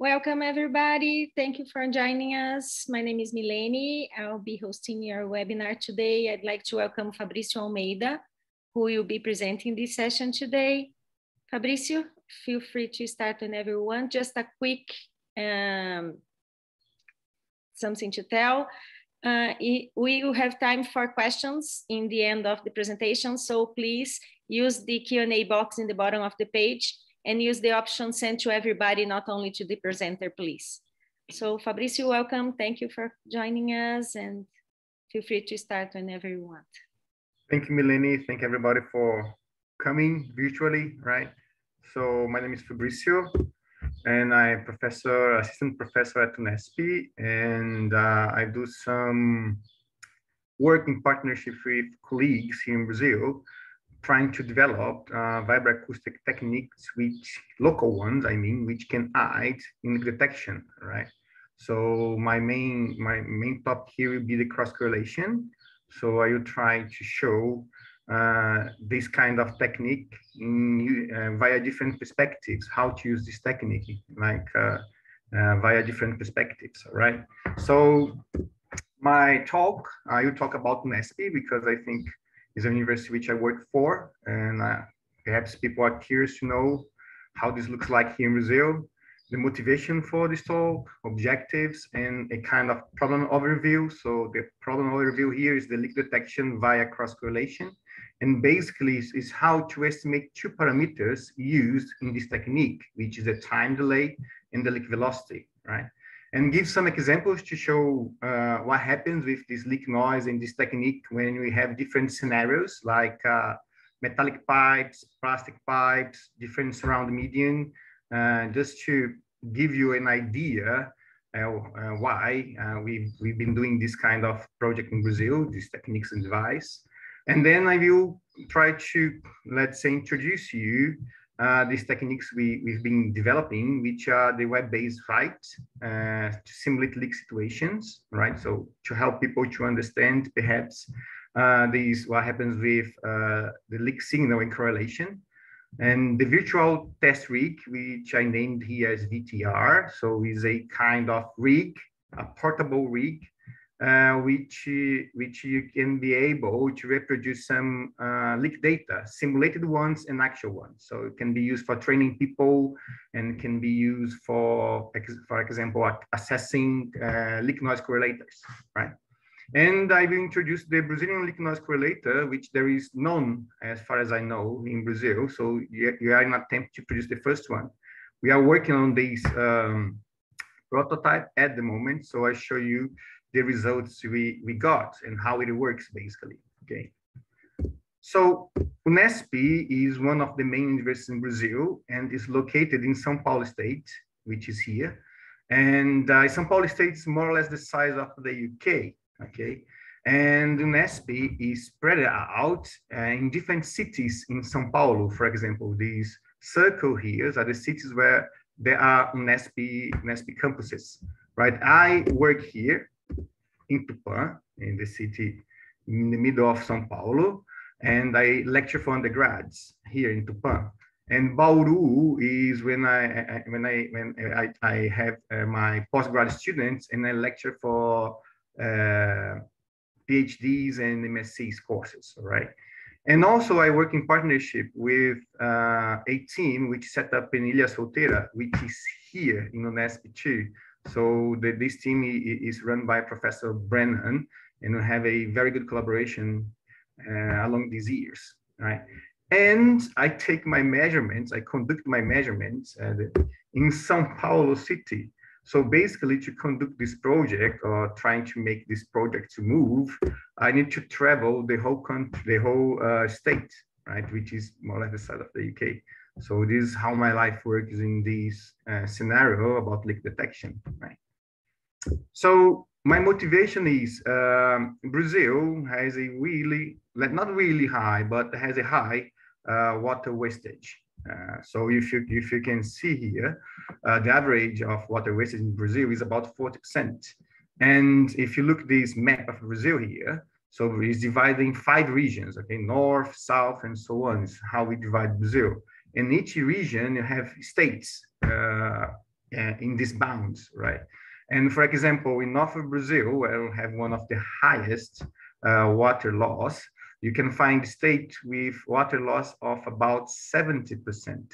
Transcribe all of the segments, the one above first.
Welcome, everybody. Thank you for joining us. My name is Milene. I'll be hosting your webinar today. I'd like to welcome Fabricio Almeida, who will be presenting this session today. Fabricio, feel free to start whenever everyone. Just a quick um, something to tell. Uh, we will have time for questions in the end of the presentation, so please use the Q&A box in the bottom of the page and use the option sent to everybody, not only to the presenter, please. So Fabricio, welcome. Thank you for joining us and feel free to start whenever you want. Thank you, Milene. Thank everybody for coming virtually, right? So my name is Fabricio and I'm professor, assistant professor at UNESP, and uh, I do some work in partnership with colleagues here in Brazil trying to develop uh, vibroacoustic techniques, which local ones, I mean, which can aid in detection, right? So my main my main topic here will be the cross correlation. So I will try to show uh, this kind of technique in, uh, via different perspectives, how to use this technique, like uh, uh via different perspectives, right? So my talk, I will talk about UNESP because I think is a university which I work for, and uh, perhaps people are curious to know how this looks like here in Brazil, the motivation for this talk, objectives, and a kind of problem overview. So the problem overview here is the leak detection via cross correlation, and basically is, is how to estimate two parameters used in this technique, which is the time delay and the leak velocity, right? And give some examples to show uh, what happens with this leak noise and this technique when we have different scenarios like uh, metallic pipes, plastic pipes, different surround medium, uh, just to give you an idea uh, uh, why uh, we've, we've been doing this kind of project in Brazil, these techniques and device. And then I will try to, let's say, introduce you uh, these techniques we, we've been developing, which are the web-based fight uh, to simulate leak situations, right? So to help people to understand perhaps uh, these what happens with uh, the leak signal and correlation. And the virtual test rig, which I named here as VTR, so is a kind of rig, a portable rig uh, which, which you can be able to reproduce some uh, leak data, simulated ones and actual ones. So it can be used for training people and can be used for, for example, assessing uh, leak noise correlators, right? And I will introduce the Brazilian leak noise correlator, which there is none, as far as I know, in Brazil. So you, are in attempt to produce the first one. We are working on this um, prototype at the moment. So I show you the results we, we got and how it works basically, okay? So Unesp is one of the main universities in Brazil and is located in São Paulo state, which is here. And uh, São Paulo state is more or less the size of the UK, okay? And Unesp is spread out uh, in different cities in São Paulo. For example, these circle here are the cities where there are Unesp, Unesp campuses, right? I work here in Tupã, in the city in the middle of São Paulo, and I lecture for undergrads here in Tupã. And Bauru is when I when I when I, I have uh, my postgrad students and I lecture for uh, PhDs and MSCs courses, right? And also I work in partnership with uh, a team which set up in Ilha Solteira, which is here in Unesp too, so the, this team is run by Professor Brennan, and we have a very good collaboration uh, along these years, right? And I take my measurements, I conduct my measurements uh, in São Paulo city. So basically to conduct this project or trying to make this project to move, I need to travel the whole country, the whole uh, state, right? Which is more or less the side of the UK. So this is how my life works in this uh, scenario about leak detection, right? So my motivation is um, Brazil has a really, not really high, but has a high uh, water wastage. Uh, so if you if you can see here, uh, the average of water wastage in Brazil is about 40%. And if you look this map of Brazil here, so it's divided in five regions, okay, north, south, and so on. Is how we divide Brazil in each region you have states uh, uh, in these bounds, right? And for example, in north of Brazil, where we have one of the highest uh, water loss, you can find state with water loss of about 70%.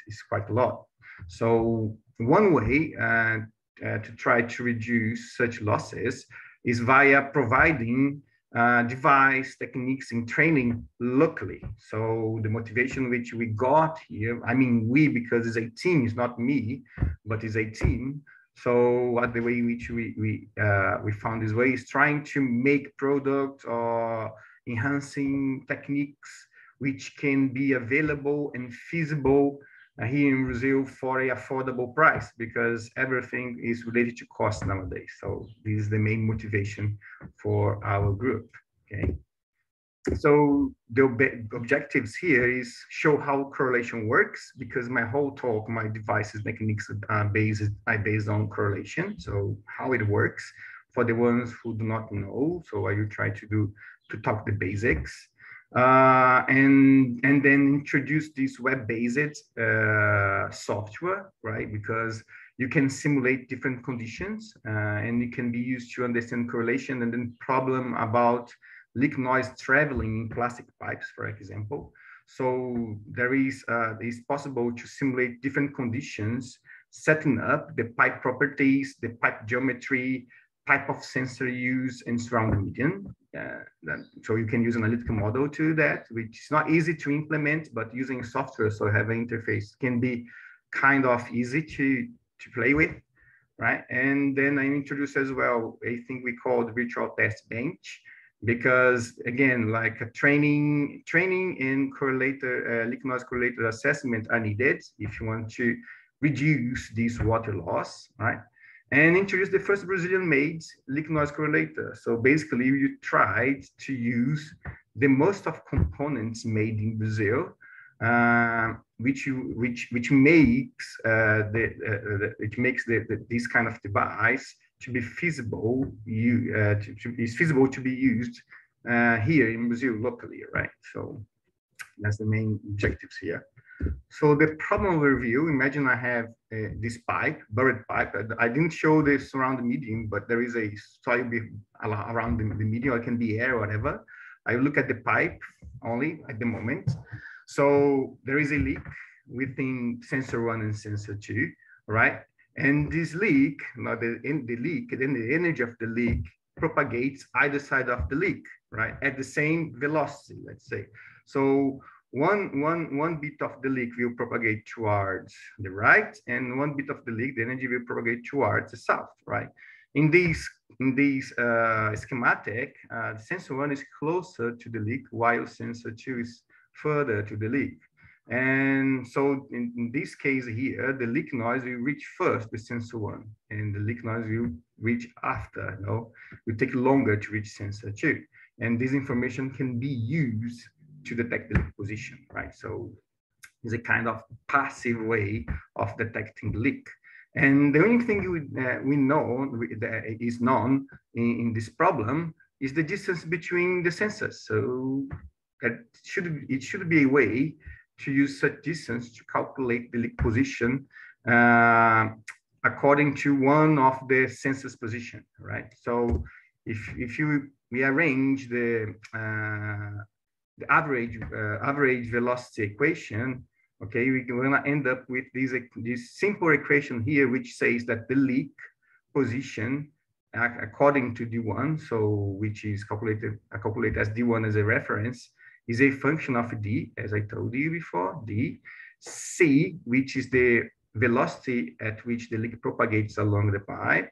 It's quite a lot. So one way uh, uh, to try to reduce such losses is via providing uh, device techniques in training locally. So the motivation which we got here, I mean we because it's a team, it's not me, but it's a team. So what the way in which we we uh, we found this way is trying to make product or enhancing techniques which can be available and feasible here in Brazil for a affordable price because everything is related to cost nowadays. So this is the main motivation for our group. Okay. So the ob objectives here is show how correlation works because my whole talk, my devices mechanics uh, are based, are based on correlation. So how it works for the ones who do not know. So I will try to do to talk the basics uh, and and then introduce this web-based uh, software, right? Because you can simulate different conditions uh, and it can be used to understand correlation and then problem about leak noise traveling in plastic pipes, for example. So there is uh, it's possible to simulate different conditions, setting up the pipe properties, the pipe geometry, type of sensor use in surround medium. Uh, that, so you can use an analytical model to that, which is not easy to implement, but using software, so have an interface can be kind of easy to, to play with, right? And then I introduce as well a thing we call the virtual test bench, because again, like a training, training in correlator, uh, leak noise correlator assessment are needed if you want to reduce this water loss, right? And introduced the first Brazilian made leak noise correlator. So basically you tried to use the most of components made in Brazil, uh, which you which which makes uh, the, uh, the, which makes the, the, this kind of device to be feasible you uh, to, to, is feasible to be used uh, here in Brazil locally, right? So that's the main objectives here. So the problem review, imagine I have uh, this pipe, buried pipe. I, didn't show this around the medium, but there is a soil around the, the medium, it can be air or whatever. I look at the pipe only at the moment. So there is a leak within sensor one and sensor two, right? And this leak, now the, in the leak, then the energy of the leak propagates either side of the leak, right? At the same velocity, let's say. So one, one, one bit of the leak will propagate towards the right, and one bit of the leak, the energy will propagate towards the south, right? In this, in this uh, schematic, uh, sensor one is closer to the leak, while sensor two is further to the leak. And so in, in, this case here, the leak noise will reach first the sensor one, and the leak noise will reach after, you know, will take longer to reach sensor two. And this information can be used to detect the position, right? So it's a kind of passive way of detecting leak. And the only thing we, uh, we know that is known in, in, this problem is the distance between the sensors. So it should, it should be a way to use such distance to calculate the leak position uh, according to one of the sensors position, right? So if, if you we arrange the uh, the average uh, average velocity equation, okay, we're gonna end up with this, this simple equation here, which says that the leak position according to D1, so which is calculated, calculated as D1 as a reference, is a function of D, as I told you before, D, C, which is the velocity at which the leak propagates along the pipe,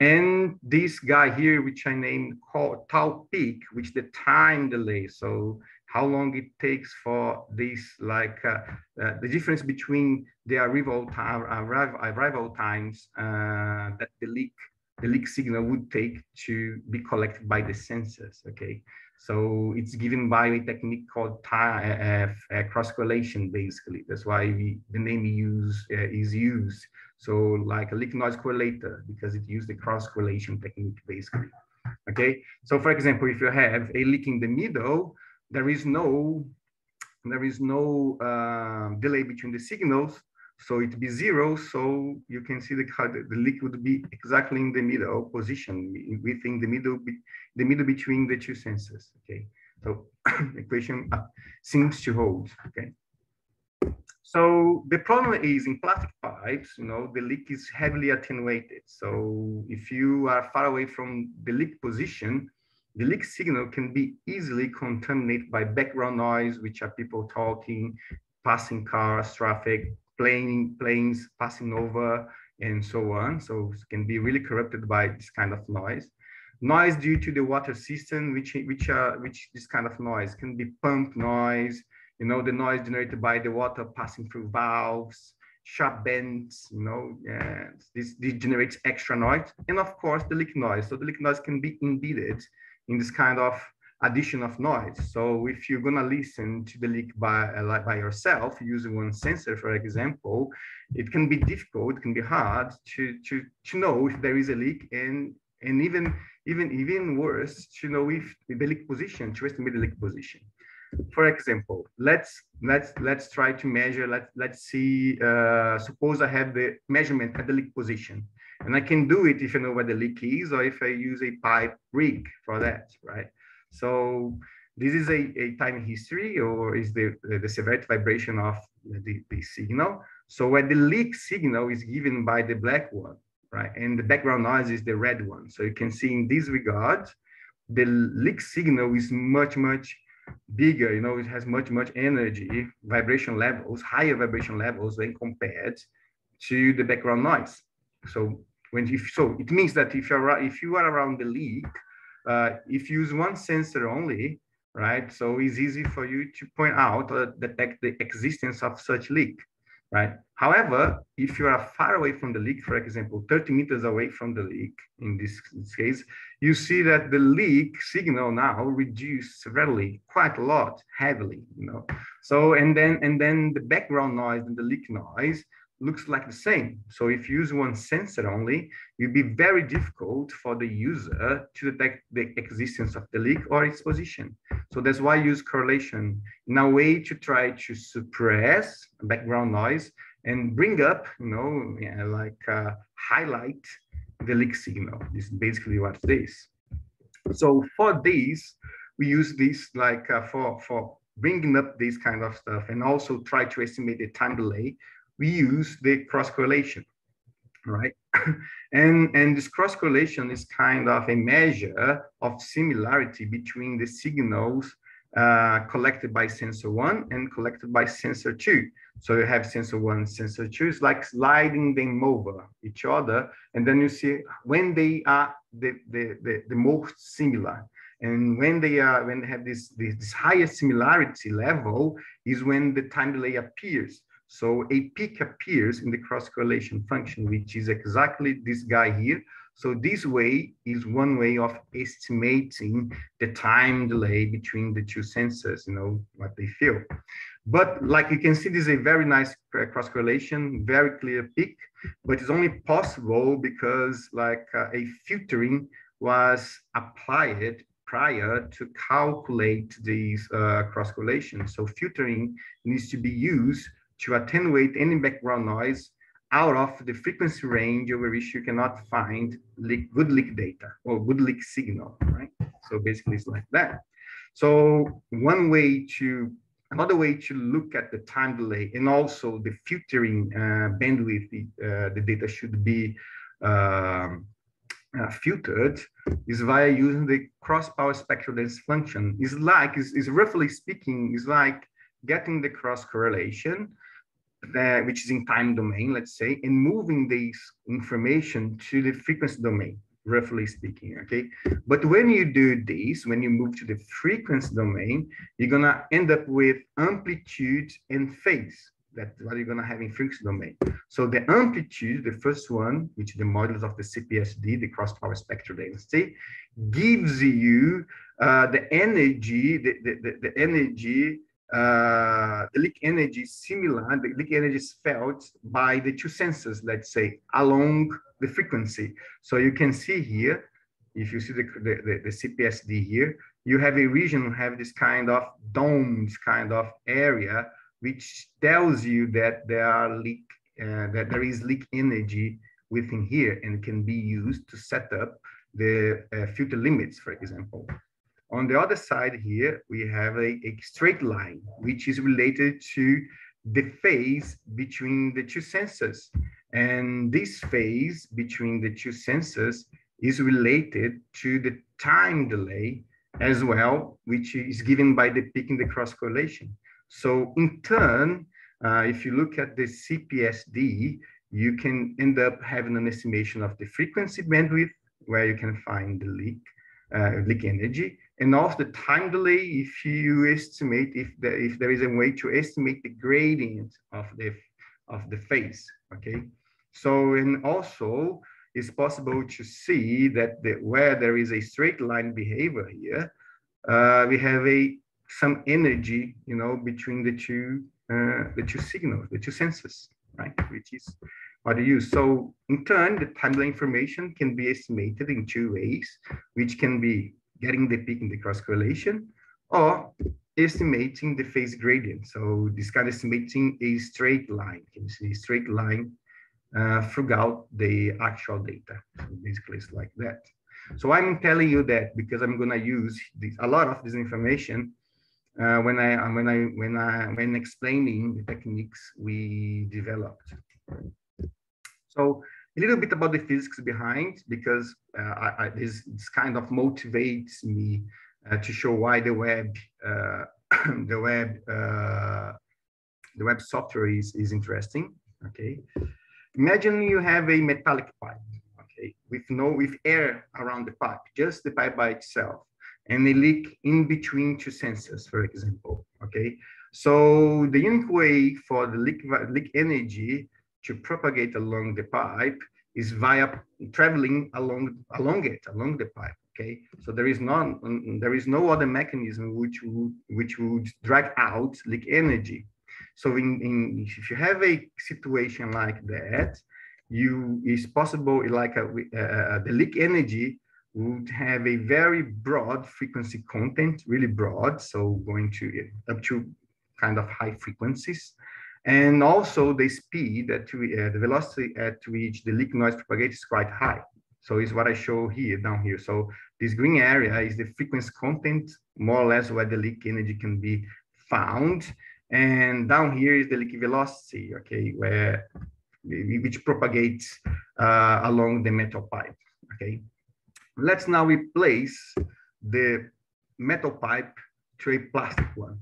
and this guy here, which I named called tau peak, which the time delay. So how long it takes for this, like uh, uh, the difference between the arrival time, arrival, arrival times uh, that the leak, the leak signal would take to be collected by the sensors. Okay, so it's given by a technique called time, uh, cross correlation. Basically, that's why we, the name we use uh, is used so like a leak noise correlator, because it used the cross correlation technique basically. Okay, so for example, if you have a leak in the middle, there is no there is no uh, delay between the signals. So it'd be zero. So you can see the, the leak would be exactly in the middle position within the middle, the middle between the two sensors. Okay. So equation uh, seems to hold. Okay. So the problem is in plastic pipes, you know, the leak is heavily attenuated. So if you are far away from the leak position, the leak signal can be easily contaminated by background noise, which are people talking, passing cars, traffic, plane, planes passing over, and so on. So it can be really corrupted by this kind of noise. Noise due to the water system, which which uh, which this kind of noise can be pump noise, you know, the noise generated by the water passing through valves, sharp bends, you know, this, this generates extra noise. And of course, the leak noise. So the leak noise can be embedded in this kind of addition of noise. So if you're gonna listen to the leak by, uh, by yourself using one sensor, for example, it can be difficult, it can be hard to, to, to know if there is a leak and, and even, even, even worse, to know if the leak position, to estimate the leak position. For example, let's let's let's try to measure. Let's let's see. Uh, suppose I have the measurement at the leak position, and I can do it if I know where the leak is, or if I use a pipe rig for that, right? So this is a, a time history or is the, the severity vibration of the, the signal. So where the leak signal is given by the black one, right? And the background noise is the red one. So you can see in this regard, the leak signal is much, much bigger, you know, it has much, much energy, vibration levels, higher vibration levels when compared to the background noise. So when you, so it means that if you're, if you are around the leak, uh, if you use one sensor only, right? So it's easy for you to point out or detect the existence of such leak, right? However, if you are far away from the leak, for example, 30 meters away from the leak, in this, this case, you see that the leak signal now reduced severely, quite a lot, heavily, you know. So, and then, and then the background noise and the leak noise looks like the same. So if you use one sensor only, it'd be very difficult for the user to detect the existence of the leak or its position. So that's why I use correlation in a way to try to suppress background noise and bring up, you know, yeah, like uh, highlight the leak signal. This is basically what it is. So for this, we use this like uh, for, for bringing up this kind of stuff and also try to estimate the time delay we use the cross correlation, right? and, and this cross correlation is kind of a measure of similarity between the signals uh, collected by sensor one and collected by sensor two. So you have sensor one, sensor two, it's like sliding them over each other. And then you see when they are the, the, the, the most similar. And when they are, when they have this, this, this higher similarity level is when the time delay appears. So a peak appears in the cross correlation function, which is exactly this guy here. So this way is one way of estimating the time delay between the two sensors, you know, what they feel. But like you can see, this is a very nice cross correlation, very clear peak, but it's only possible because like uh, a filtering was applied prior to calculate these uh, cross correlations. So filtering needs to be used to attenuate any background noise out of the frequency range over which you cannot find leak, good leak data or good leak signal, right? So basically it's like that. So one way to, another way to look at the time delay and also the filtering uh, bandwidth the, uh, the data should be um, uh, filtered is via using the cross power spectral density function. Is like, is roughly speaking, is like getting the cross correlation that, which is in time domain, let's say, and moving this information to the frequency domain, roughly speaking, okay? But when you do this, when you move to the frequency domain, you're gonna end up with amplitude and phase. That's what you're gonna have in frequency domain. So the amplitude, the first one, which is the modulus of the CPSD, the cross power spectral density, gives you uh, the energy, the, the, the, the energy uh, the leak energy is similar, the leak energy is felt by the two sensors, let's say, along the frequency. So you can see here, if you see the, the, the, CPSD here, you have a region, have this kind of domes kind of area, which tells you that there are leak uh, that there is leak energy within here and can be used to set up the uh, filter limits, for example. On the other side here, we have a, a straight line, which is related to the phase between the two sensors. And this phase between the two sensors is related to the time delay as well, which is given by the peak in the cross correlation. So in turn, uh, if you look at the CPSD, you can end up having an estimation of the frequency bandwidth where you can find the leak, uh, leak energy, and also the time delay if you estimate if there, if there is a way to estimate the gradient of the of the phase. Okay, so and also it's possible to see that the, where there is a straight line behavior here, uh, we have a some energy, you know, between the two uh, the two signals, the two sensors, right? Which is what you use. So in turn, the time delay information can be estimated in two ways, which can be getting the peak in the cross correlation or estimating the phase gradient. So this kind of estimating a straight line, you see a straight line uh, throughout the actual data. So basically it's like that. So I'm telling you that because I'm gonna use this, a lot of this information uh, when I when I when I when explaining the techniques we developed. So a little bit about the physics behind, because uh, I, I, this, this, kind of motivates me uh, to show why the web, uh, the web, uh, the web software is, is interesting. Okay, imagine you have a metallic pipe. Okay, with no with air around the pipe, just the pipe by itself, and a leak in between two sensors, for example. Okay, so the unique way for the leak leak energy to propagate along the pipe is via traveling along along it along the pipe okay? So there is none there is no other mechanism which would which would drag out leak energy. So in, in if you have a situation like that you is possible like a, uh, the leak energy would have a very broad frequency content really broad so going to up to kind of high frequencies and also the speed at uh, the velocity at which the leak noise propagates is quite high. So is what I show here down here. So this green area is the frequency content, more or less where the leak energy can be found. And down here is the leak velocity, okay, where which propagates uh, along the metal pipe, okay. Let's now replace the metal pipe to a plastic one,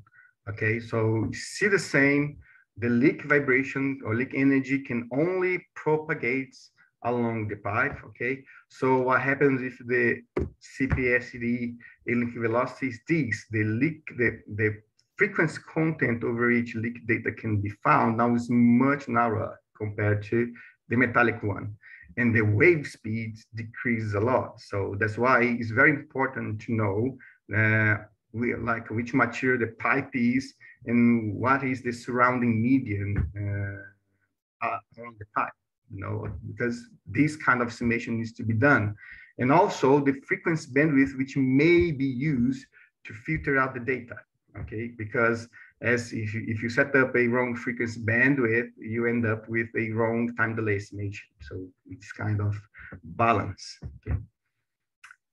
okay. So see the same, the leak vibration or leak energy can only propagate along the pipe, okay? So what happens if the CPSD leak velocity is this, the leak, the, the frequency content over each leak data can be found now is much narrower compared to the metallic one. And the wave speed decreases a lot. So that's why it's very important to know uh, we, like which material the pipe is and what is the surrounding medium uh, uh, around the pipe, you know, because this kind of summation needs to be done. And also the frequency bandwidth, which may be used to filter out the data, okay? Because as if you, if you set up a wrong frequency bandwidth, you end up with a wrong time delay estimation. So it's kind of balance, okay?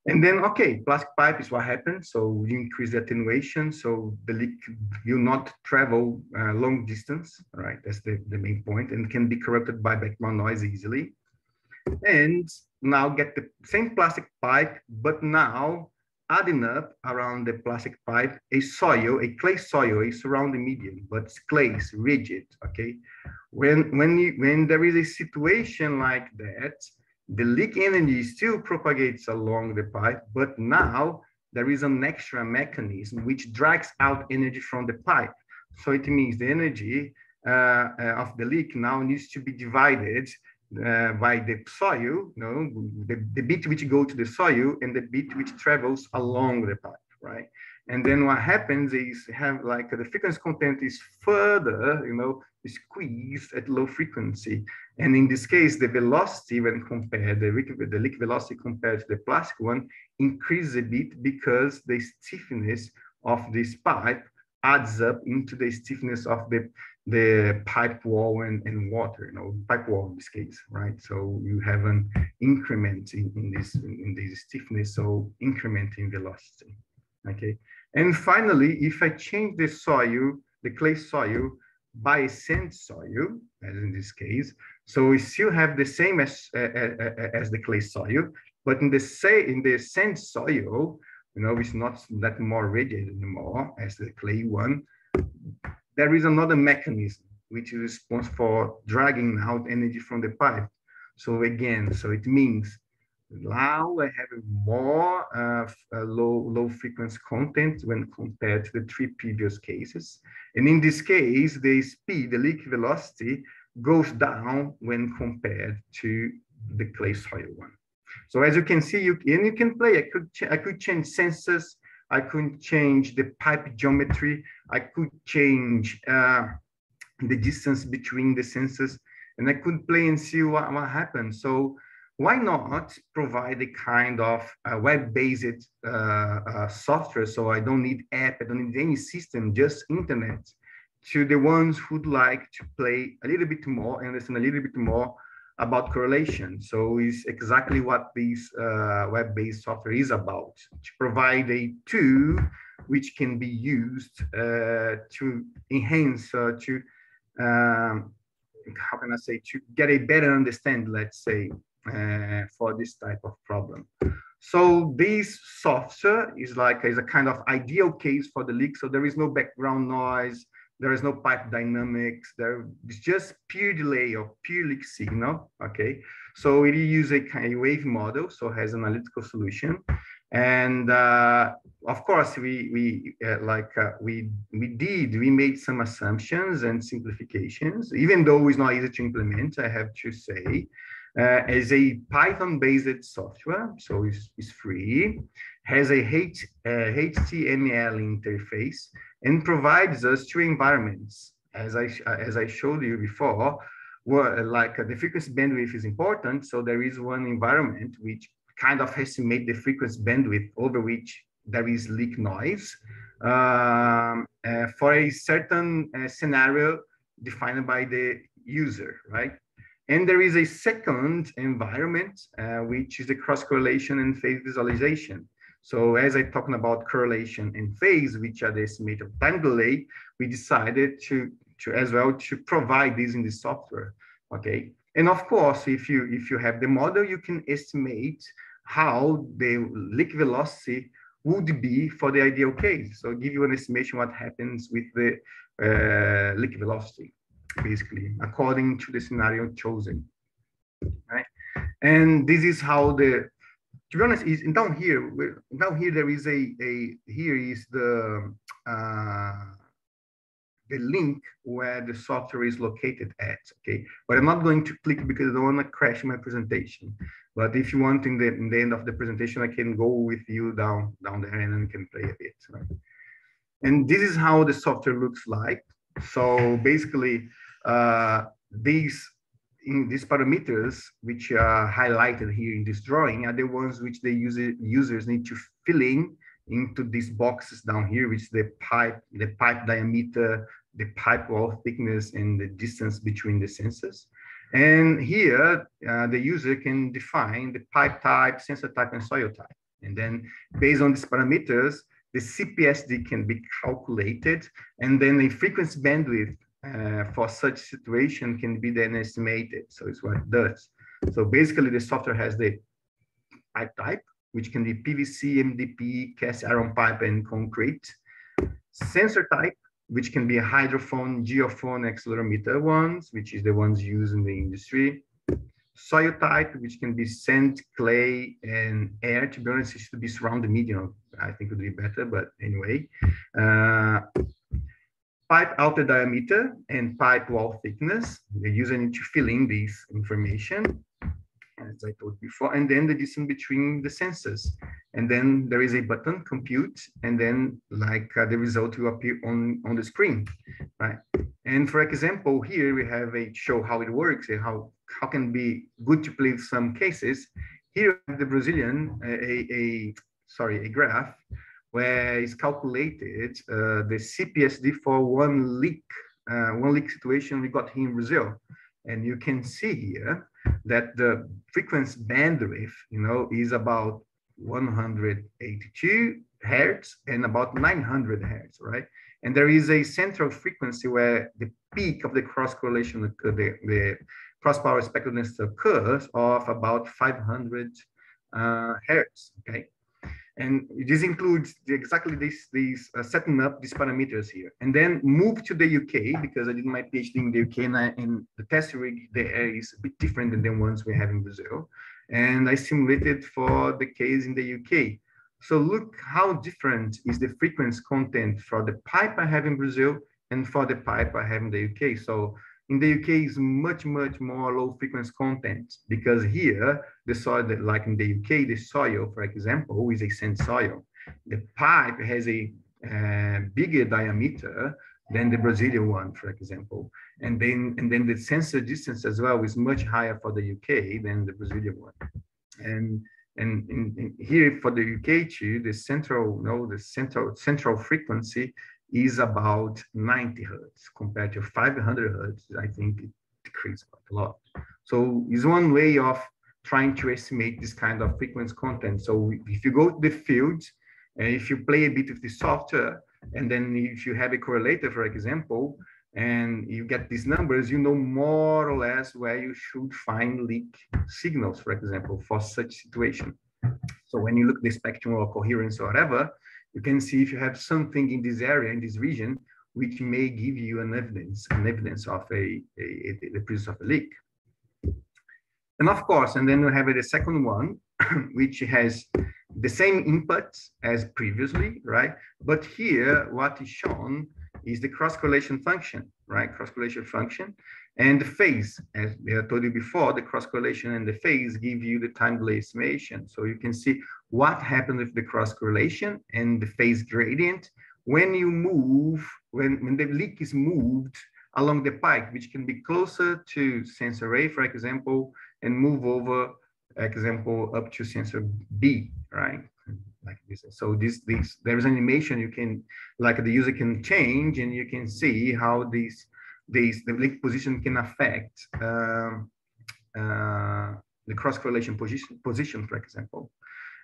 And then, okay, plastic pipe is what happens. So you increase the attenuation. So the leak will not travel uh, long distance, right? That's the, the main point and can be corrupted by background noise easily. And now get the same plastic pipe, but now adding up around the plastic pipe a soil, a clay soil, a surrounding medium, but it's clay, it's rigid, okay? When, when, you, when there is a situation like that, the leak energy still propagates along the pipe, but now there is an extra mechanism which drags out energy from the pipe. So it means the energy uh, uh, of the leak now needs to be divided uh, by the soil, you know, the, the bit which go to the soil and the bit which travels along the pipe, right? And then what happens is have like the frequency content is further, you know, squeezed at low frequency. And in this case, the velocity when compared, the, the leak velocity compared to the plastic one increases a bit because the stiffness of this pipe adds up into the stiffness of the the pipe wall and, and water, you know, pipe wall in this case, right? So you have an increment in, in this in this stiffness, so increment in velocity, okay? And finally, if I change the soil, the clay soil by sand soil, as in this case, so we still have the same as uh, as the clay soil, but in the say in the sand soil, you know, it's not that more rigid anymore as the clay one there is another mechanism which is responsible for dragging out energy from the pipe. So again, so it means now I have more uh, low, low frequency content when compared to the three previous cases. And in this case, the speed, the leak velocity goes down when compared to the clay soil one. So as you can see, you, and you can play, I could, I could change sensors, I could change the pipe geometry. I could change uh, the distance between the sensors and I could play and see what, what happens. So why not provide a kind of uh, web-based uh, uh, software so I don't need app, I don't need any system, just internet to the ones who'd like to play a little bit more, and understand a little bit more about correlation. So it's exactly what this uh, web-based software is about, to provide a tool which can be used uh, to enhance, uh, to, um, how can I say, to get a better understand, let's say, uh, for this type of problem. So this software is like is a kind of ideal case for the leak. So there is no background noise, there is no pipe dynamics. There is just pure delay or pure leak signal. Okay, so it uses a kind of wave model, so has an analytical solution, and uh, of course we we uh, like uh, we we did we made some assumptions and simplifications, even though it's not easy to implement. I have to say. Uh, as a Python-based software, so it's, it's free, has a H, uh, HTML interface, and provides us two environments. As I, as I showed you before, where like uh, the frequency bandwidth is important. So there is one environment which kind of estimate the frequency bandwidth over which there is leak noise um, uh, for a certain uh, scenario defined by the user, right? And there is a second environment, uh, which is the cross correlation and phase visualization. So as I talking about correlation and phase, which are the estimated time delay, we decided to, to as well to provide this in the software. Okay. And of course, if you if you have the model, you can estimate how the leak velocity would be for the ideal case. So give you an estimation what happens with the uh, leak velocity, basically, according to the scenario chosen. Right. And this is how the to be honest, is down here, down here there is a, a here is the uh, the link where the software is located at, okay? But I'm not going to click because I don't want to crash my presentation. But if you want in the, in the end of the presentation, I can go with you down, down there and can play a bit, right? And this is how the software looks like. So basically, these in these parameters, which are highlighted here in this drawing, are the ones which the user, users need to fill in into these boxes down here, which the pipe, the pipe diameter, the pipe wall thickness, and the distance between the sensors. And here, uh, the user can define the pipe type, sensor type, and soil type. And then based on these parameters, the CPSD can be calculated, and then the frequency bandwidth uh, for such situation can be then estimated. So it's what it does. So basically the software has the pipe type, which can be PVC, MDP, cast iron pipe, and concrete. Sensor type, which can be a hydrophone, geophone, accelerometer ones, which is the ones used in the industry. Soil type, which can be sand, clay, and air. To be honest, it should be surrounded medium. I think would be better, but anyway. Uh, pipe outer diameter and pipe wall thickness. The user needs to fill in this information, as I told before, and then the distance between the sensors. And then there is a button, compute, and then like uh, the result will appear on, on the screen, right? And for example, here we have a show how it works and how, how can be good to play some cases. Here, the Brazilian, a, a sorry, a graph where it's calculated uh, the CPSD for one leak uh, one leak situation we got here in Brazil. And you can see here that the frequency bandwidth, you know, is about 182 hertz and about 900 hertz, right? And there is a central frequency where the peak of the cross correlation, the, the cross power spectral occurs of about 500 uh, hertz, okay? And this includes the, exactly this, uh, setting up these parameters here. And then move to the UK because I did my PhD in the UK and, I, and the test rig there is a bit different than the ones we have in Brazil. And I simulated for the case in the UK. So look how different is the frequency content for the pipe I have in Brazil and for the pipe I have in the UK. So in the UK is much, much more low frequency content because here the soil, like in the UK, the soil, for example, is a sand soil. The pipe has a uh, bigger diameter than the Brazilian one, for example. And then, and then the sensor distance as well is much higher for the UK than the Brazilian one. And and in, in here for the UK too, the central, no, the central central frequency is about 90 hertz compared to 500 hertz. I think it decreased quite a lot. So it's one way of trying to estimate this kind of frequency content. So if you go to the field, and if you play a bit with the software, and then if you have a correlator, for example, and you get these numbers, you know more or less where you should find leak signals, for example, for such situation. So when you look at the spectrum or coherence or whatever, you can see if you have something in this area, in this region, which may give you an evidence, an evidence of a, a, a the presence of a leak. And of course, and then we have the second one, which has the same inputs as previously, right? But here, what is shown is the cross correlation function, right? Cross correlation function and the phase. As I told you before, the cross correlation and the phase give you the time delay estimation. So you can see what happened with the cross correlation and the phase gradient when you move, when, when the leak is moved along the pipe, which can be closer to sensor A, for example, and move over, example, up to sensor B, right? Like this. So this, this, there's an animation you can, like the user can change and you can see how these, these, the leak position can affect um, uh, the cross correlation position, position, for example.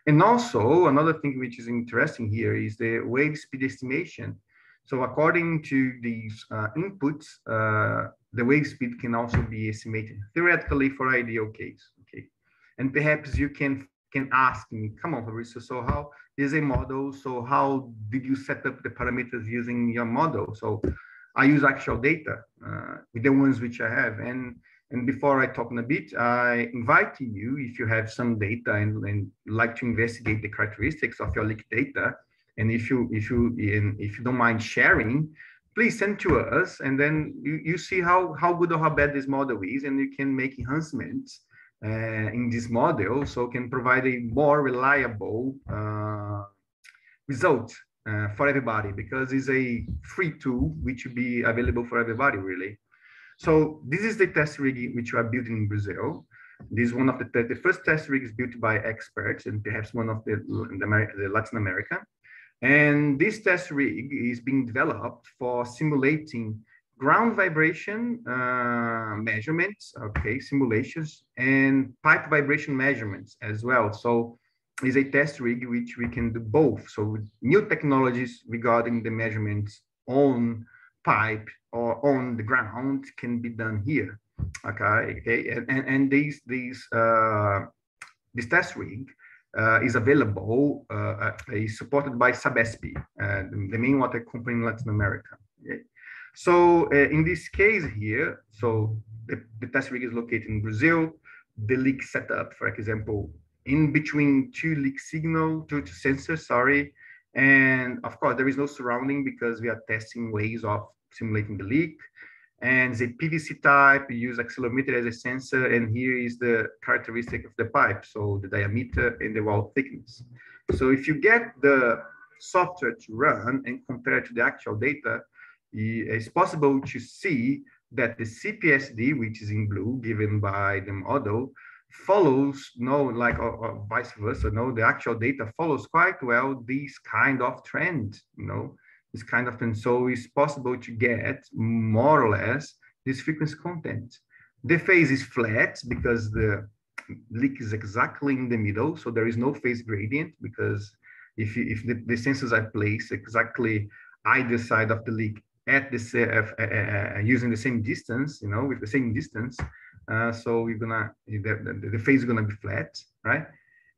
And also another thing which is interesting here is the wave speed estimation. So according to these uh, inputs, uh, the wave speed can also be estimated theoretically for ideal case. Okay, and perhaps you can can ask me, come on, Fabricio. So how is a model? So how did you set up the parameters using your model? So I use actual data uh, with the ones which I have, and and before I talk in a bit, I invite you, if you have some data and, and like to investigate the characteristics of your leak data, and if you if you if you don't mind sharing, please send to us, and then you, you see how how good or how bad this model is, and you can make enhancements uh, in this model, so can provide a more reliable uh, result uh, for everybody because it's a free tool which will be available for everybody really. So this is the test rig which we are building in Brazil. This is one of the, the first test rigs built by experts and perhaps one of the, the, Latin America. And this test rig is being developed for simulating ground vibration uh, measurements, okay, simulations, and pipe vibration measurements as well. So it's a test rig which we can do both. So new technologies regarding the measurements on pipe or on the ground can be done here. Okay, okay, and and, and these these uh, this test rig uh, is available, uh, is supported by Sabesp, uh, the main water company in Latin America. Okay? So uh, in this case here, so the, the test rig is located in Brazil. The leak setup, for example, in between two leak signal, two, two sensors, sorry, and of course, there is no surrounding because we are testing ways of simulating the leak. And the PVC type, we use accelerometer as a sensor, and here is the characteristic of the pipe, so the diameter and the wall thickness. So if you get the software to run and compare to the actual data, it's possible to see that the CPSD, which is in blue, given by the model, follows no like or, or, vice versa no the actual data follows quite well these kind of trends you know This kind of thing. So it's possible to get more or less this frequency content. The phase is flat because the leak is exactly in the middle. So there is no phase gradient because if, if the, the sensors are placed exactly either side of the leak at the uh, uh, uh, using the same distance, you know, with the same distance. Uh, so we're gonna the, the, phase is gonna be flat, right?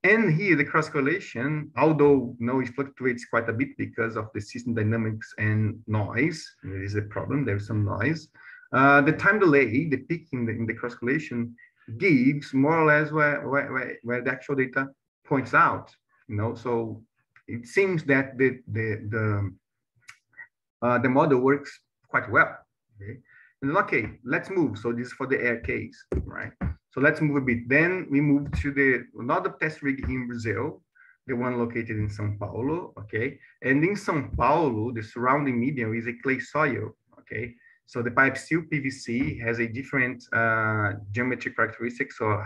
And here the cross correlation, although you it fluctuates quite a bit because of the system dynamics and noise, there is a problem. There's some noise. Uh, the time delay, the peak in the, in the cross correlation, gives more or less where, where, where, where the actual data points out. You know, so it seems that the the the uh, the model works quite well. Okay? And okay, let's move. So this is for the air case, right? So let's move a bit. Then we move to the another test rig in Brazil, the one located in São Paulo, okay? And in São Paulo, the surrounding medium is a clay soil, okay? So the pipe steel PVC has a different uh, characteristics, so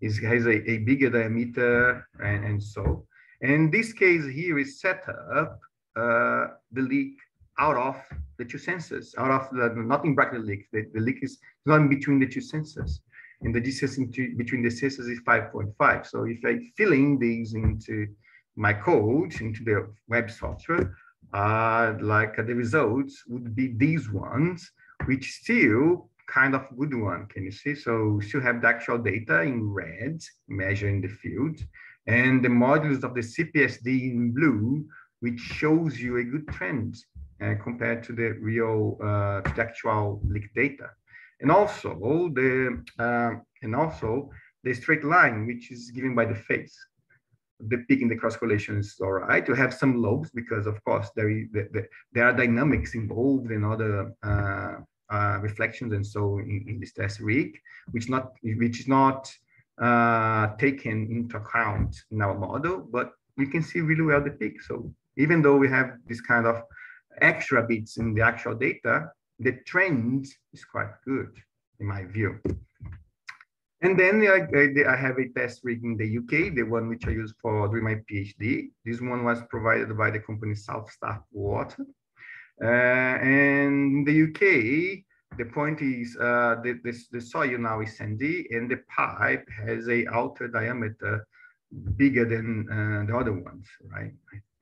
it has a, a bigger diameter and, and so. And this case here is set up uh, the leak out of the two sensors, out of the, not in bracket leak, the, the leak is not in between the two sensors. And the distance into, between the sensors is 5.5. So if I fill in these into my code, into the web software, uh, like uh, the results would be these ones, which still kind of good one. Can you see? So still have the actual data in red, measuring the field, and the modules of the CPSD in blue, which shows you a good trend compared to the real uh, actual leak data. And also the uh, and also the straight line, which is given by the phase. The peak in the cross correlation is all right. You have some lobes because, of course, there is the, the, there are dynamics involved in other uh, uh, reflections and so in, in, this test rig, which not which is not uh, taken into account in our model, but we can see really well the peak. So even though we have this kind of extra bits in the actual data, the trend is quite good in my view. And then I, I have a test rig in the UK, the one which I use for doing my PhD. This one was provided by the company South Staffs Water. Uh, and in the UK, the point is uh, the, the, the soil now is sandy and the pipe has a outer diameter bigger than uh, the other ones, right?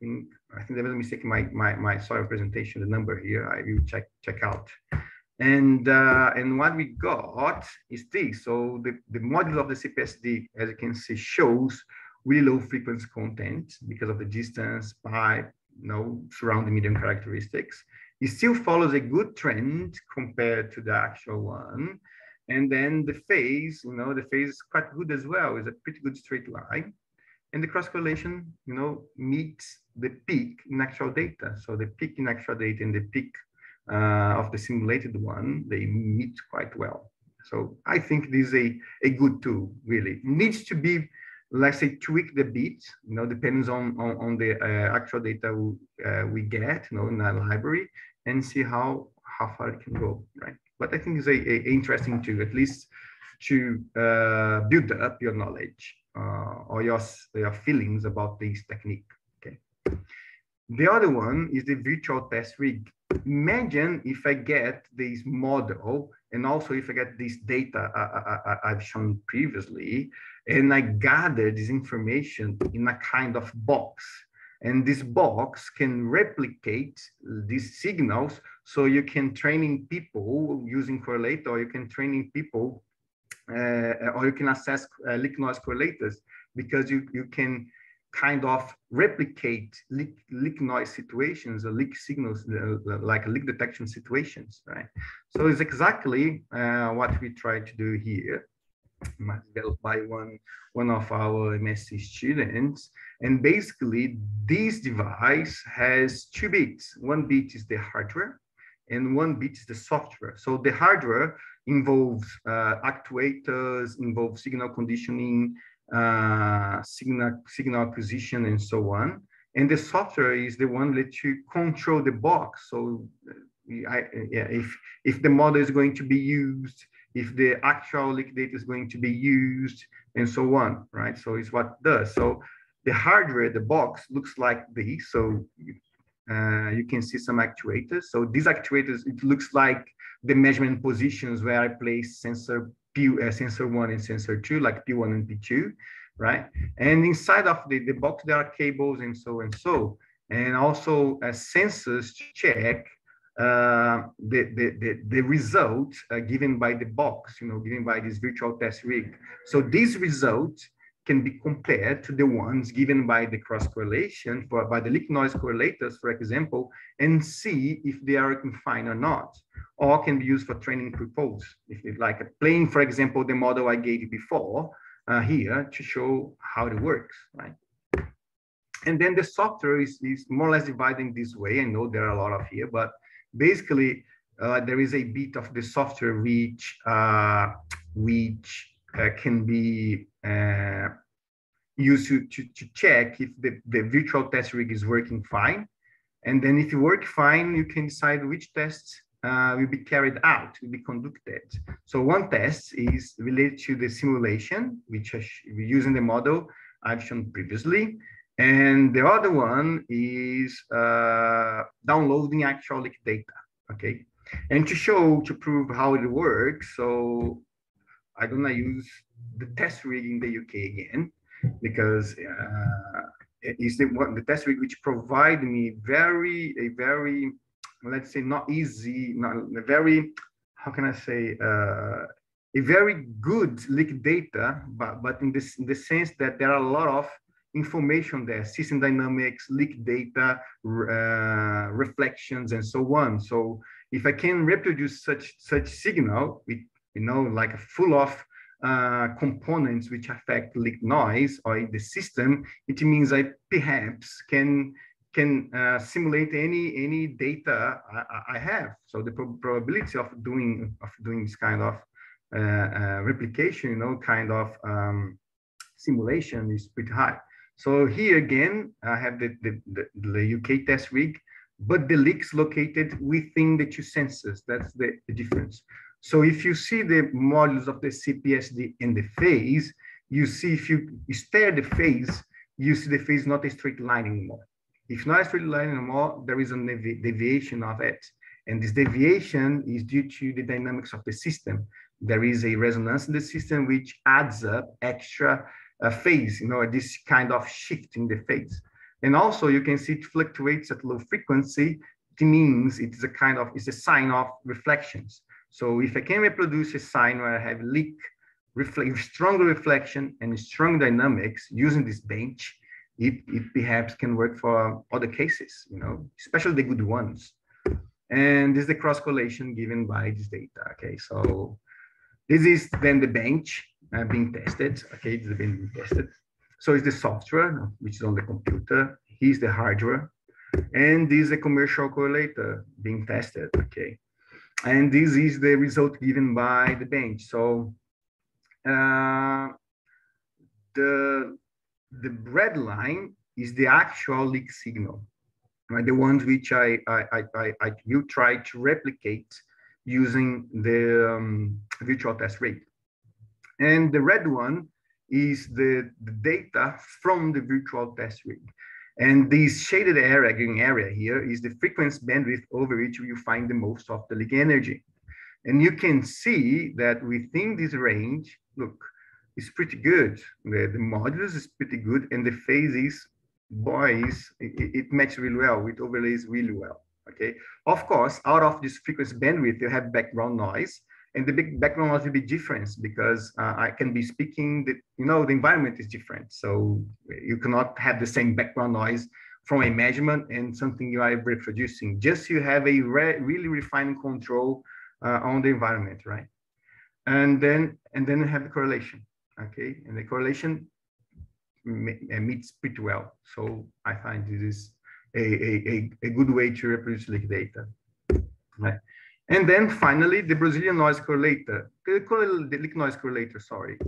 I think there was a mistake in my, my, my soil presentation, the number here, I will check, check out. And, uh, and what we got is this. So the, the module of the CPSD, as you can see, shows really low frequency content because of the distance by you know, surrounding medium characteristics. It still follows a good trend compared to the actual one. And then the phase, you know, the phase is quite good as well. It's a pretty good straight line and the cross correlation, you know, meets the peak in actual data. So the peak in actual data and the peak uh, of the simulated one, they meet quite well. So I think this is a, a good tool, really. It needs to be, let's say, tweak a bit, you know, depends on, on, on the uh, actual data we, uh, we get, you know, in the library and see how, how far it can go, right? But I think it's a, a interesting tool, at least to uh, build up your knowledge uh, or your, your feelings about this technique. Okay. The other one is the virtual test rig. Imagine if I get this model and also if I get this data I, I, I've shown previously, and I gather this information in a kind of box. And this box can replicate these signals so you can training people using correlate or you can training people uh, or you can assess uh, leak noise correlators because you, you can kind of replicate leak, leak noise situations or leak signals uh, like leak detection situations, right? So it's exactly uh, what we try to do here by one, one of our MSc students. And basically this device has two bits. One bit is the hardware and one bit is the software. So the hardware involves uh, actuators, involves signal conditioning, uh, signal, signal acquisition, and so on. And the software is the one that you control the box. So uh, I, yeah, if, if the model is going to be used, if the actual leak data is going to be used, and so on, right? So it's what does. So the hardware, the box looks like this. So uh, you can see some actuators. So these actuators, it looks like the measurement positions where I place sensor P, uh, sensor one and sensor two, like P1 and P2, right? And inside of the, the box, there are cables and so and so, and also uh, sensors to check uh, the, the, the, the result uh, given by the box, you know, given by this virtual test rig. So these results can be compared to the ones given by the cross correlation for by the leak noise correlators, for example, and see if they are confined or not, or can be used for training purpose. If you like playing, for example, the model I gave you before uh, here to show how it works, right? And then the software is, is more or less divided in this way. I know there are a lot of here, but basically uh, there is a bit of the software which uh, which can be uh, used to, to, to, check if the, the virtual test rig is working fine. And then if you work fine, you can decide which tests uh, will be carried out, will be conducted. So one test is related to the simulation, which we use in the model I've shown previously. And the other one is uh, downloading actual data, okay? And to show, to prove how it works, so I'm gonna use the test rig in the UK again, because uh, it's the, the test rig which provide me very, a very, let's say not easy, not a very, how can I say, uh, a very good leak data, but, but in, this, in the sense that there are a lot of information there, system dynamics, leak data, uh, reflections, and so on. So if I can reproduce such such signal with you know like a full of uh, components which affect leak noise or the system, it means I perhaps can can uh, simulate any any data I, I have. So the pro probability of doing of doing this kind of uh, uh replication, you know, kind of um, simulation is pretty high. So here again, I have the, the, the, the UK test rig, but the leaks located within the two sensors. That's the, the difference. So if you see the modules of the CPSD in the phase, you see if you stare the phase, you see the phase not a straight line anymore. If not a straight line anymore, there is a deviation of it. And this deviation is due to the dynamics of the system. There is a resonance in the system which adds up extra uh, phase, you know, this kind of shift in the phase. And also you can see it fluctuates at low frequency. It means it's a kind of, it's a sign of reflections. So if I can reproduce a sign where I have leak, reflect, stronger reflection and strong dynamics using this bench, it, it perhaps can work for other cases, you know, especially the good ones. And this is the cross correlation given by this data. Okay, so this is then the bench uh, being tested. Okay, it's being tested. So it's the software, which is on the computer. He's the hardware. And this is a commercial correlator being tested. Okay. And this is the result given by the bench. So uh, the, the red line is the actual leak signal, right? The ones which I, I, I, I, I will try to replicate using the um, virtual test rig. And the red one is the, the data from the virtual test rig. And this shaded area, green area here, is the frequency bandwidth over which you find the most of the leak energy. And you can see that within this range, look, it's pretty good. The, the modulus is pretty good, and the phases, boys, it, it matches really well. It overlays really well. Okay. Of course, out of this frequency bandwidth, you have background noise, and the big background noise will be different because uh, I can be speaking that, you know, the environment is different. So you cannot have the same background noise from a measurement and something you are reproducing. Just you have a re really refined control uh, on the environment, right? And then, and then you have the correlation, okay? And the correlation uh, meets pretty well. So I find this is a, a, a, good way to reproduce leak data, right? And then finally, the Brazilian noise correlator, the leak noise correlator, sorry.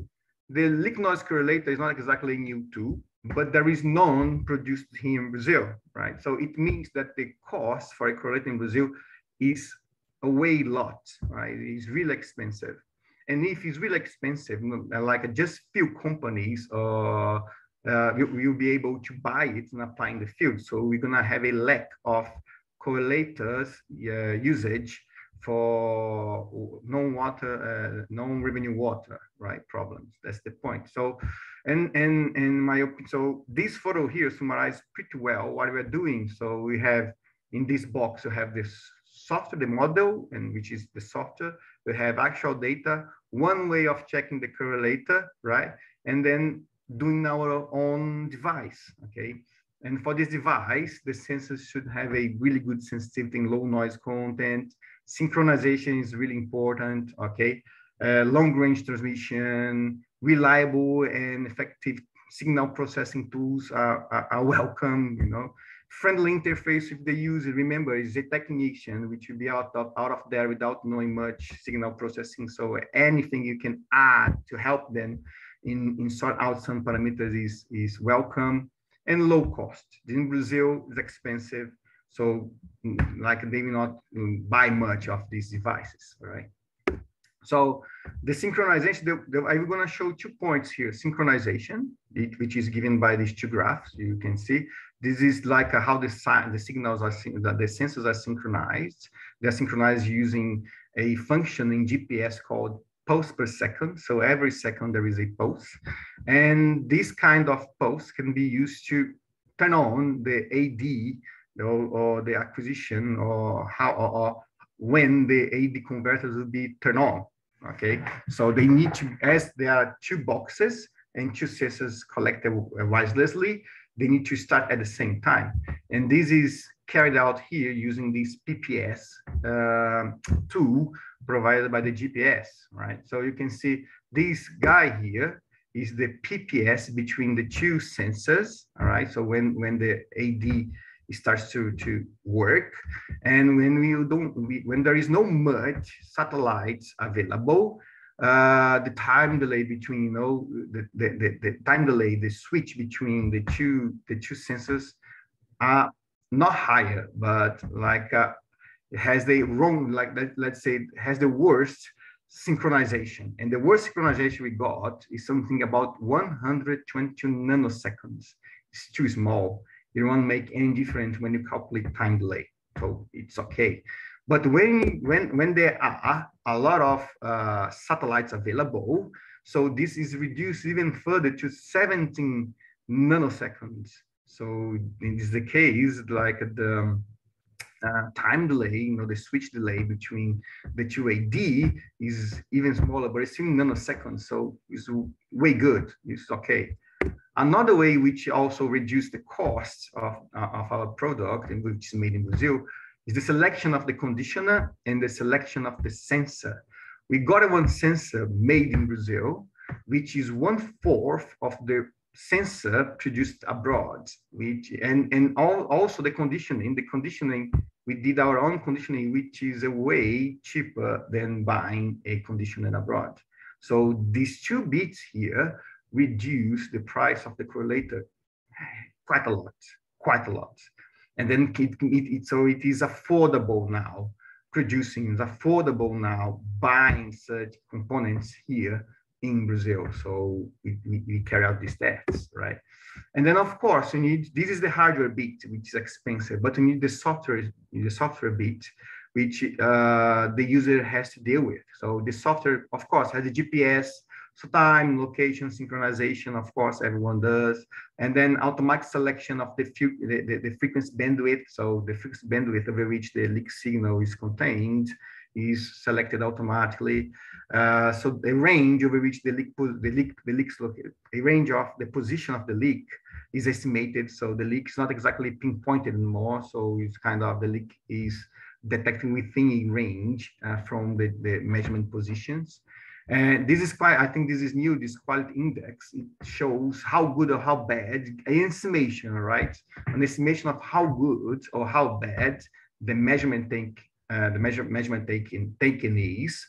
The leak noise correlator is not exactly new too, but there is none produced here in Brazil, right? So it means that the cost for a correlator in Brazil is a way lot, right? It's really expensive. And if it's really expensive, like just few companies uh, we, will be able to buy it and apply in the field. So we're gonna have a lack of correlators uh, usage for non-water, uh, non-revenue water, right? Problems. That's the point. So, and and and my opinion. So this photo here summarizes pretty well what we're doing. So we have in this box, you have this software, the model, and which is the software. We have actual data, one way of checking the correlator, right? And then doing our own device, okay? And for this device, the sensors should have a really good sensitivity and low noise content. Synchronization is really important, okay? Uh, long range transmission, reliable and effective signal processing tools are, are, are welcome, you know? friendly interface with the user. Remember, is a technician, which will be out of, out of there without knowing much signal processing. So anything you can add to help them in, in sort out some parameters is, is welcome and low cost. In Brazil, it's expensive. So mm, like they will not mm, buy much of these devices, right? So the synchronization, the, the, I'm going to show two points here. Synchronization, which is given by these two graphs, you can see. This is like how the, the signals are, that the sensors are synchronized. They're synchronized using a function in GPS called pulse per second. So every second there is a pulse. And this kind of pulse can be used to turn on the AD or, or the acquisition or how or, or when the AD converters will be turned on. Okay, so they need to, as there are two boxes and two sensors collected wirelessly, they need to start at the same time. And this is carried out here using this PPS uh, tool provided by the GPS, right? So you can see this guy here is the PPS between the two sensors, all right? So when, when the AD starts to, to work and when we don't, we, when there is no much satellites available, uh, the time delay between, you know, the, the, the, the, time delay, the switch between the two, the two sensors are not higher, but like uh, has the wrong, like let, let's say, has the worst synchronization. And the worst synchronization we got is something about 122 nanoseconds. It's too small. You won't make any difference when you calculate time delay. So it's okay. But when, when, when there are a lot of uh, satellites available, so this is reduced even further to 17 nanoseconds. So in this the case, like the uh, time delay, you know, the switch delay between the two AD is even smaller, but it's in nanoseconds. So it's way good. It's okay. Another way which also reduce the cost of, uh, of our product and which is made in Brazil is the selection of the conditioner and the selection of the sensor. We got one sensor made in Brazil, which is one fourth of the sensor produced abroad, which and and all, also the conditioning. The conditioning we did our own conditioning, which is a way cheaper than buying a conditioner abroad. So these two bits here reduce the price of the correlator quite a lot, quite a lot and then it, it, it, so it is affordable now producing is affordable now buying such components here in Brazil. So we, we, we, carry out these tests, right? And then of course you need, this is the hardware bit, which is expensive, but you need the software, the software bit, which uh, the user has to deal with. So the software, of course, has a GPS, so time, location, synchronization, of course, everyone does. And then automatic selection of the, the, the, the frequency bandwidth. So the frequency bandwidth over which the leak signal is contained is selected automatically. Uh, so the range over which the leak, the leak, the leaks located, a range of the position of the leak is estimated. So the leak is not exactly pinpointed anymore. So it's kind of the leak is detecting within a range uh, from the, the measurement positions. And this is quite, I think this is new, this quality index. It shows how good or how bad, an estimation, right? An estimation of how good or how bad the measurement take, uh, the measure, measurement taken, taken is.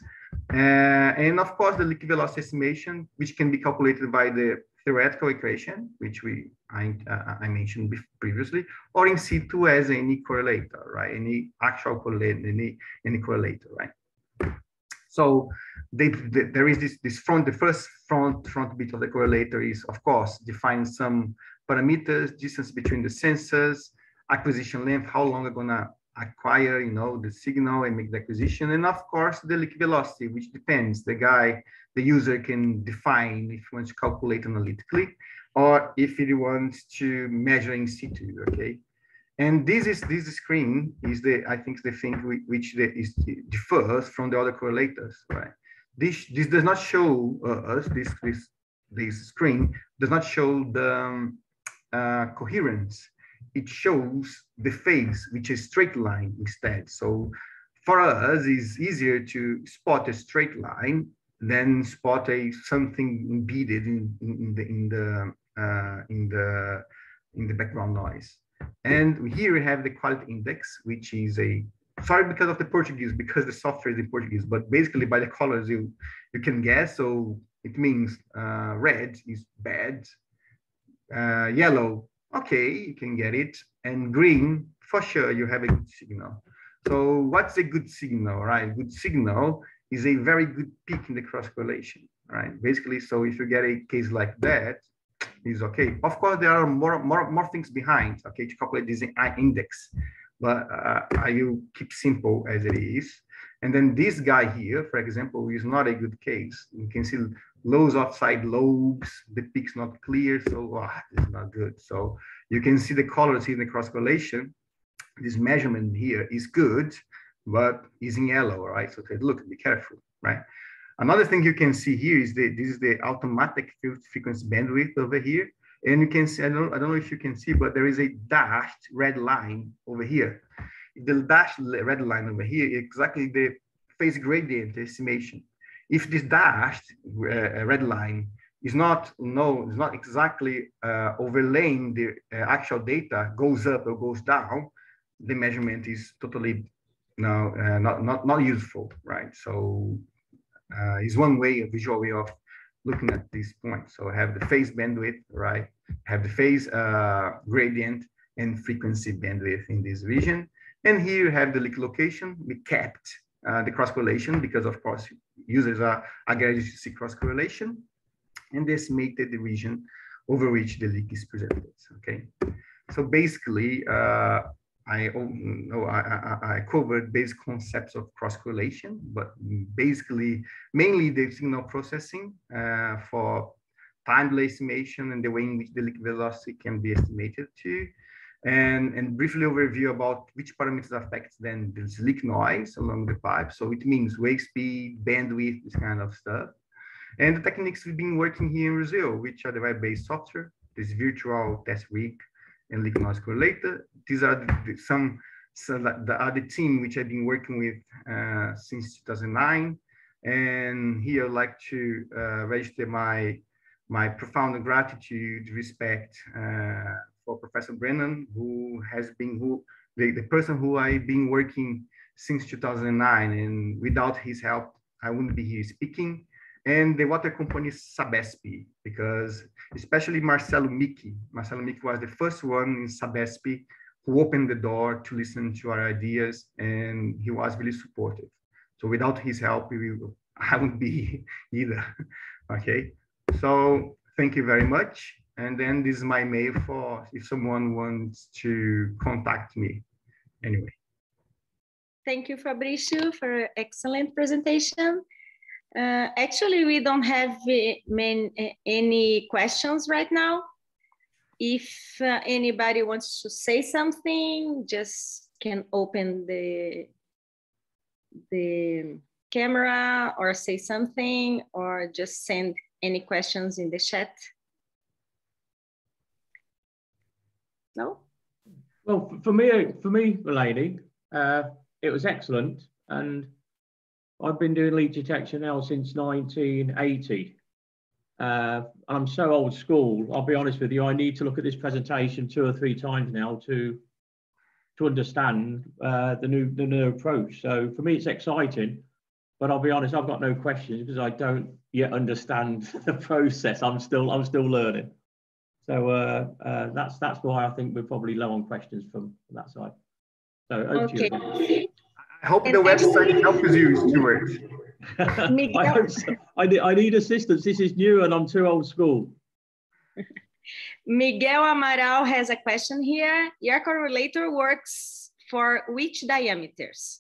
Uh, and of course, the leak velocity estimation, which can be calculated by the theoretical equation, which we I, uh, I mentioned previously, or in situ as any correlator, right? Any actual correlator, any, any correlator, right? So they, they, there is this, this front, the first front, front bit of the correlator is, of course, define some parameters, distance between the sensors, acquisition length, how long I'm gonna acquire, you know, the signal and make the acquisition. And of course, the leak velocity, which depends. The guy, the user can define if he wants to calculate analytically or if he wants to measure in situ, okay? And this is this screen is the I think the thing which the, is differs from the other correlators, right? This this does not show uh, us this this this screen does not show the um, uh, coherence. It shows the phase, which is straight line instead. So for us, it's easier to spot a straight line than spot a something embedded in, in, in the in the uh, in the in the background noise. And here we have the quality index, which is a sorry because of the Portuguese, because the software is in Portuguese, but basically by the colors you you can guess. So it means uh, red is bad, uh, yellow, okay, you can get it, and green for sure you have a good signal. So what's a good signal, right? Good signal is a very good peak in the cross correlation, right? Basically, so if you get a case like that, is okay. Of course, there are more, more, more things behind, okay, to calculate this I index, but uh, I will keep simple as it is. And then this guy here, for example, is not a good case. You can see lows outside lobes, the peak's not clear, so oh, it's not good. So you can see the colors in the cross correlation. This measurement here is good, but is in yellow, right? So look, be careful, right? Another thing you can see here is that this is the automatic frequency bandwidth over here. And you can see, I don't, I don't know if you can see, but there is a dashed red line over here. The dashed red line over here exactly the phase gradient estimation. If this dashed uh, red line is not no, is not exactly uh, overlaying the uh, actual data, goes up or goes down, the measurement is totally no, uh, not, not, not useful, right? So uh, is one way, a visual way of looking at this point. So I have the phase bandwidth, right? have the phase uh, gradient and frequency bandwidth in this region. And here you have the leak location. We kept uh, the cross correlation because of course users are, are to see cross correlation and this made the region over which the leak is presented, okay? So basically, uh, I know I, I, I, covered basic concepts of cross correlation, but basically mainly the signal processing uh, for time delay estimation and the way in which the leak velocity can be estimated to, and, and briefly overview about which parameters affect then this leak noise along the pipe. So it means wave speed, bandwidth, this kind of stuff. And the techniques we've been working here in Brazil, which are the web-based software, this virtual test rig, and leak noise correlator. These are the, the, some, so the other team which I've been working with uh, since 2009. And here I'd like to uh, register my, my profound gratitude, respect uh, for Professor Brennan, who has been who the, the person who I've been working since 2009. And without his help, I wouldn't be here speaking and the water company Sabesp, because especially Marcelo Miki. Marcelo Miki was the first one in Sabesp who opened the door to listen to our ideas, and he was really supportive. So without his help, we, I wouldn't be either. okay, so thank you very much. And then this is my mail for if someone wants to contact me. Anyway. Thank you, Fabricio, for an excellent presentation. Uh, actually, we don't have uh, many, uh, any questions right now. If uh, anybody wants to say something, just can open the, the camera or say something or just send any questions in the chat. No? Well, for me, for me, lady, uh, it was excellent. And I've been doing leak detection now since 1980. Uh, I'm so old school. I'll be honest with you. I need to look at this presentation two or three times now to to understand uh, the new the new approach. So for me, it's exciting. But I'll be honest, I've got no questions because I don't yet understand the process. I'm still I'm still learning. So uh, uh, that's that's why I think we're probably low on questions from that side. So over okay. To you. I hope the website helps you, Stuart. I, hope so. I, need, I need assistance. This is new and I'm too old school. Miguel Amaral has a question here. Your correlator works for which diameters?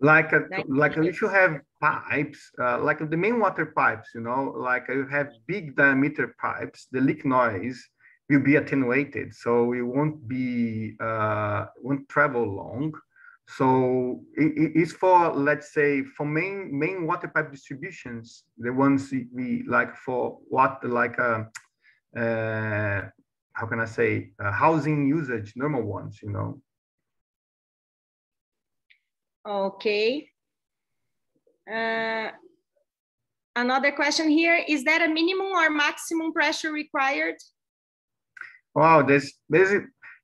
Like a, like if you have pipes, uh, like the main water pipes, you know, like you have big diameter pipes, the leak noise will be attenuated, so it won't be uh, won't travel long. So it, it's for let's say for main main water pipe distributions, the ones we like for what like uh, uh, how can I say uh, housing usage, normal ones, you know. Okay. Uh, another question here, is that a minimum or maximum pressure required? Wow, this this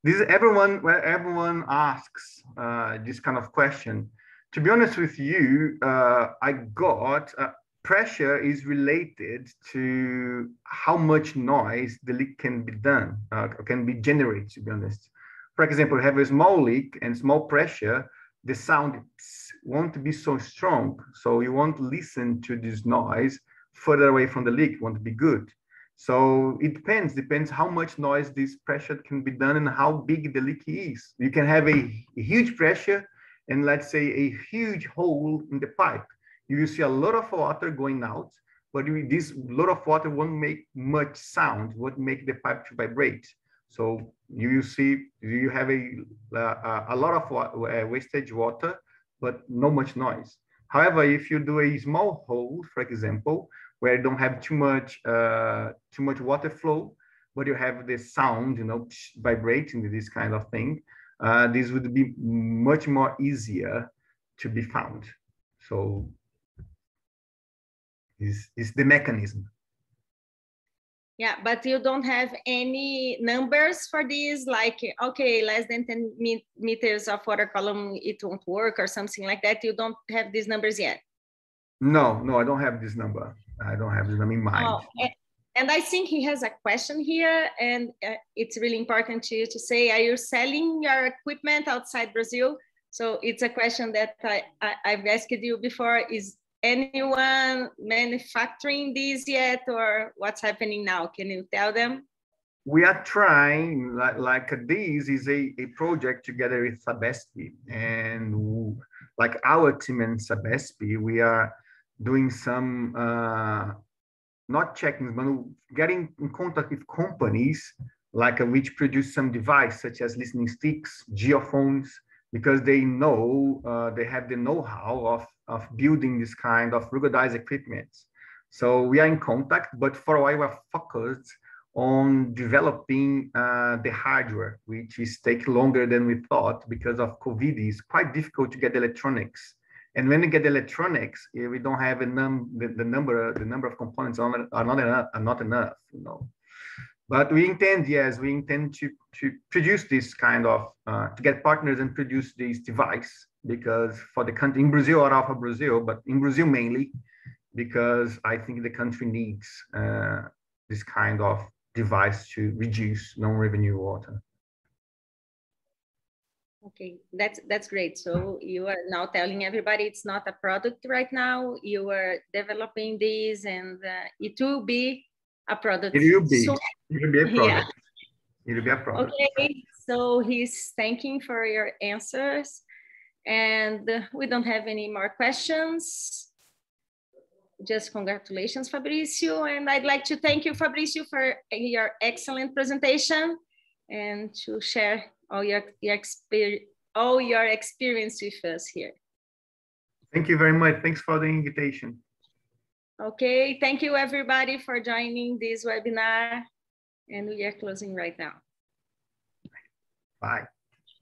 this is everyone where everyone asks uh, this kind of question. To be honest with you, uh, I got uh, pressure is related to how much noise the leak can be done, uh, can be generated. To be honest, for example, have a small leak and small pressure the sound won't be so strong. So you won't listen to this noise further away from the leak, won't be good. So it depends, depends how much noise this pressure can be done and how big the leak is. You can have a, a huge pressure and let's say a huge hole in the pipe. You will see a lot of water going out, but this lot of water won't make much sound, won't make the pipe to vibrate. So you see, you have a, uh, a lot of uh, wastage water, but not much noise. However, if you do a small hole, for example, where you don't have too much uh, too much water flow, but you have the sound, you know, vibrating, this kind of thing, uh, this would be much more easier to be found. So is is the mechanism. Yeah, but you don't have any numbers for these, like, okay, less than 10 meters of water column, it won't work or something like that. You don't have these numbers yet. No, no, I don't have this number. I don't have number in mind. Oh, and, I think he has a question here, and uh, it's really important to you to say, are you selling your equipment outside Brazil? So it's a question that I, I, I've asked you before, is anyone manufacturing these yet or what's happening now? Can you tell them? We are trying, like, like this is a, a project together with Sabespi and like our team in Sabespi, we are doing some, uh, not checking, but getting in contact with companies like uh, which produce some device such as listening sticks, geophones, because they know, uh, they have the know-how of of building this kind of ruggedized equipment. So we are in contact, but for a while we're focused on developing uh, the hardware, which is take longer than we thought because of COVID. It's quite difficult to get electronics. And when we get electronics, we don't have a num the, the number the number of components are not, are not enough. Are not enough, you know. But we intend, yes, we intend to to produce this kind of uh, to get partners and produce this device because for the country in Brazil or out of Brazil, but in Brazil mainly, because I think the country needs uh, this kind of device to reduce non-revenue water. Okay, that's that's great. So you are now telling everybody it's not a product right now. You are developing this, and uh, it will be a product. It will be. So, it will be a product. Yeah. It will be a product. Okay, so he's thanking for your answers. And we don't have any more questions. Just congratulations, Fabricio. And I'd like to thank you, Fabricio, for your excellent presentation and to share all your, your, experience, all your experience with us here. Thank you very much. Thanks for the invitation. Okay, thank you everybody for joining this webinar and we are closing right now. Bye.